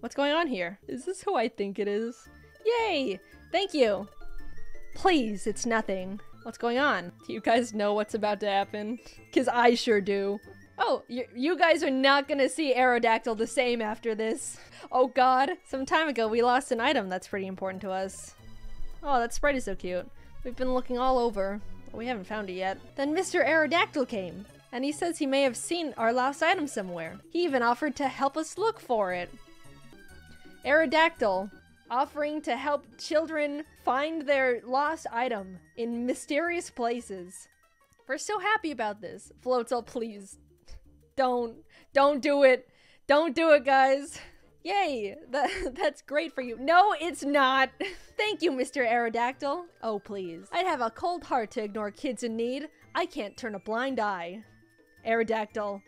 What's going on here? Is this who I think it is? Yay! Thank you! Please, it's nothing. What's going on? Do you guys know what's about to happen? Because I sure do. Oh, you guys are not gonna see Aerodactyl the same after this. Oh god. Some time ago, we lost an item that's pretty important to us. Oh, that sprite is so cute. We've been looking all over, but we haven't found it yet. Then Mr. Aerodactyl came, and he says he may have seen our lost item somewhere. He even offered to help us look for it. Aerodactyl, offering to help children find their lost item in mysterious places. We're so happy about this. Floatzel, oh, please. Don't. Don't do it. Don't do it, guys. Yay! That, that's great for you. No, it's not. Thank you, Mr. Aerodactyl. Oh, please. I'd have a cold heart to ignore kids in need. I can't turn a blind eye. Aerodactyl.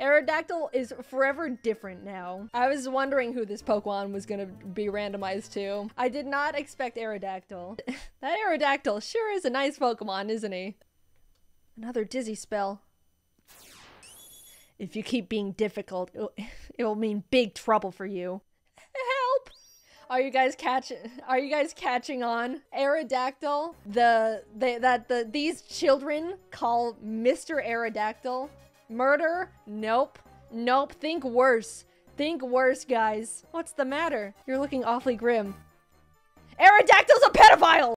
Aerodactyl is forever different now. I was wondering who this Pokemon was gonna be randomized to. I did not expect Aerodactyl. that Aerodactyl sure is a nice Pokemon, isn't he? Another Dizzy spell. If you keep being difficult, it'll, it'll mean big trouble for you. Help! Are you guys catching? Are you guys catching on? Aerodactyl, the, the that the these children call Mr. Aerodactyl. Murder? Nope. Nope. Think worse. Think worse, guys. What's the matter? You're looking awfully grim. Aerodactyl's a pedophile!